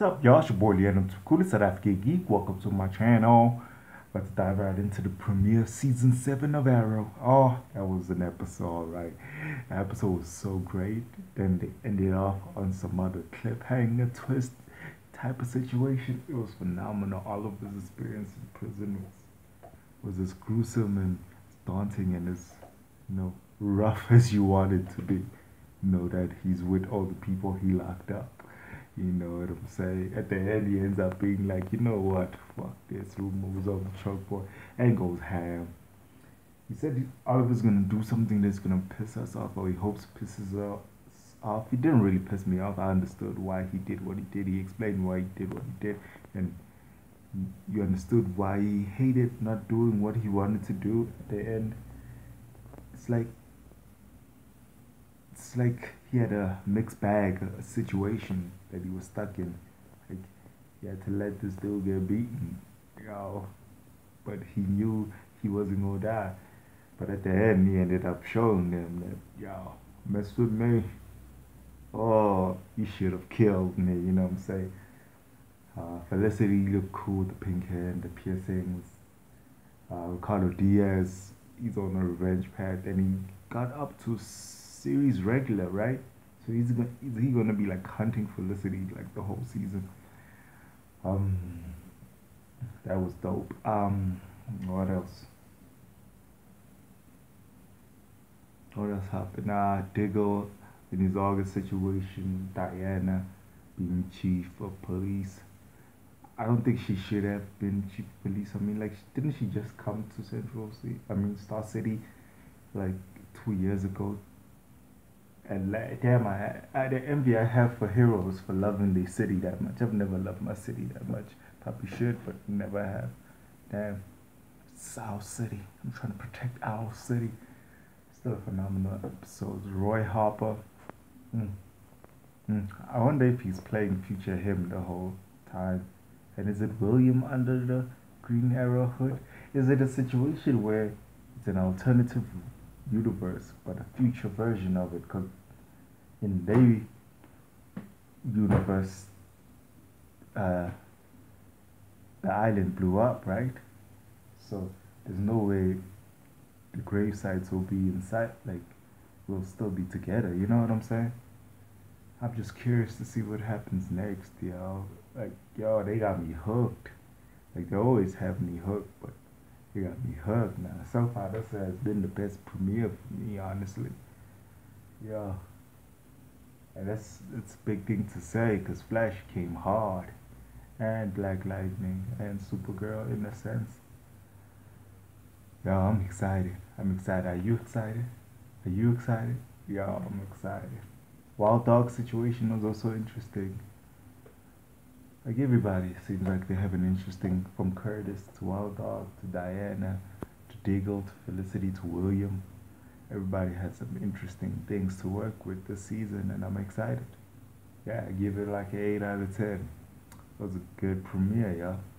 What's up, y'all? It's your boy Luyanda Mthimkhulu, South African Geek. Welcome to my channel. About to dive right into the premiere season 7 of Arrow. Oh, that was an episode, right? The episode was so great. Then they ended off on some other cliffhanger twist type of situation. It was phenomenal. All of his experience in prison was, was as gruesome and daunting and as, you know, rough as you want it to be. Know that he's with all the people he locked up. You know what I'm saying? At the end, he ends up being like, you know what? Fuck this. Removes all the boy and goes ham. He said Oliver's gonna do something that's gonna piss us off, or he hopes pisses us off. He didn't really piss me off. I understood why he did what he did. He explained why he did what he did, and you understood why he hated not doing what he wanted to do at the end. It's like it's like he had a mixed bag a situation that he was stuck in. Like he had to let this dude get beaten, you know, but he knew he wasn't gonna die. But at the end, he ended up showing them that y'all mess with me. Oh, you should have killed me. You know what I'm saying? Uh, Felicity looked cool the pink hair and the piercings. Uh, Ricardo Diaz, he's on a revenge path, and he got up to series regular, right? So he's gonna is he gonna be like hunting Felicity like the whole season? Um, that was dope. Um, what else? What else happened? Ah, Diggle in his ARGUS situation, Dinah being chief of police. I don't think she should have been chief of police. I mean, like, didn't she just come to Central City? I mean, Star City, like two years ago and like, damn, I, I, the envy I have for heroes for loving the city that much. I've never loved my city that much. Probably should, but never have. Damn, it's our city. I'm trying to protect our city. Still a phenomenal episode. Roy Harper. Mm. Mm. I wonder if he's playing future him the whole time. And is it William under the Green Arrow hood? Is it a situation where it's an alternative universe, but a future version of it? Because in their universe, uh, the island blew up, right? So there's no way the grave sites will be inside, like, we'll still be together, you know what I'm saying? I'm just curious to see what happens next, yo. Like, yo, they got me hooked. Like, they always have me hooked, but they got me hooked now. So far, this has been the best premiere for me, honestly. Yeah. And that's that's a big thing to say because Flash came hard, and Black Lightning and Supergirl in a sense. Yeah, I'm excited. I'm excited. Are you excited? Are you excited? Yeah, I'm excited. Wild Dog situation was also interesting. Like everybody seems like they have an interesting from Curtis to Wild Dog to Dinah to Diggle to Felicity to William everybody has some interesting things to work with this season, and I'm excited. Yeah, I give it like an 8 out of 10. It was a good premiere, y'all.